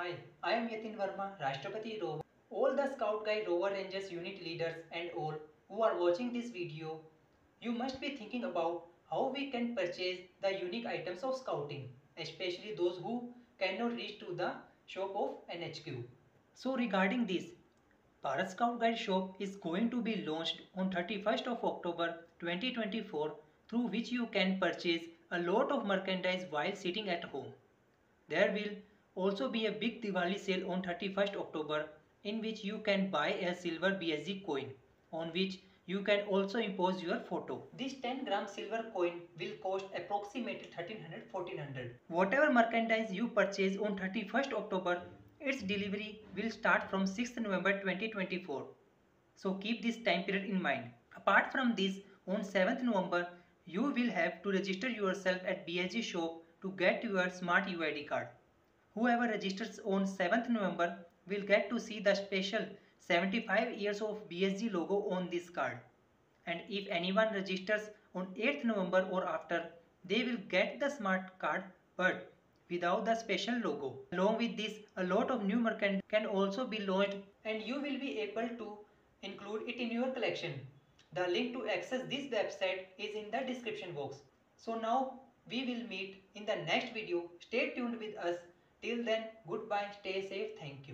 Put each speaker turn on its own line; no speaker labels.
Hi, I am Yatin Verma, Rashtrapati Rover. All the Scout Guide Rover Rangers unit leaders and all who are watching this video, you must be thinking about how we can purchase the unique items of scouting, especially those who cannot reach to the shop of NHQ. So regarding this, Bharat Scout Guide shop is going to be launched on 31st of October 2024 through which you can purchase a lot of merchandise while sitting at home. There will also be a big Diwali sale on 31st October in which you can buy a silver BSG coin on which you can also impose your photo. This 10 gram silver coin will cost approximately 1300 1400. Whatever merchandise you purchase on 31st October, its delivery will start from 6th November 2024. So keep this time period in mind. Apart from this, on 7th November, you will have to register yourself at BSG shop to get your smart UID card. Whoever registers on 7th November will get to see the special 75 years of BSG logo on this card. And if anyone registers on 8th November or after, they will get the smart card but without the special logo. Along with this, a lot of new merchandise can also be launched and you will be able to include it in your collection. The link to access this website is in the description box. So now we will meet in the next video. Stay tuned with us. Till then, goodbye, stay safe, thank you.